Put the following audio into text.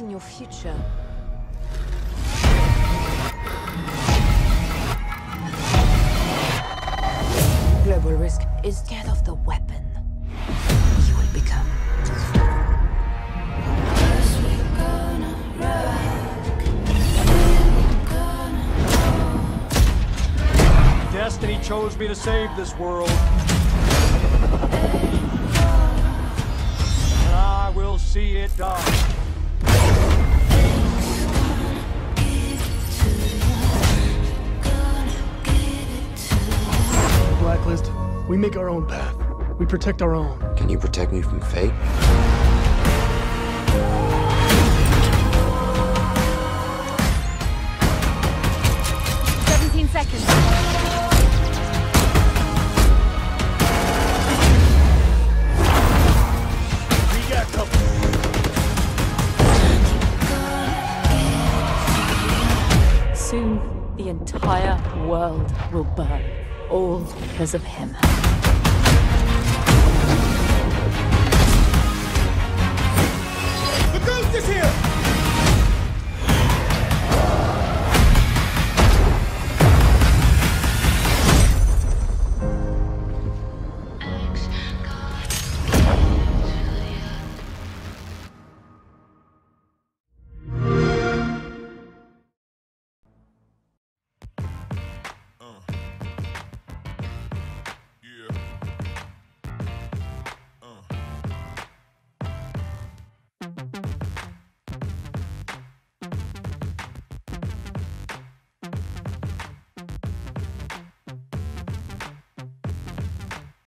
I've your future. Global risk is death of the weapon you will become. Destiny chose me to save this world. And I will see it done. We make our own path. We protect our own. Can you protect me from fate? Seventeen seconds. We got company. Soon, the entire world will burn. All because of him.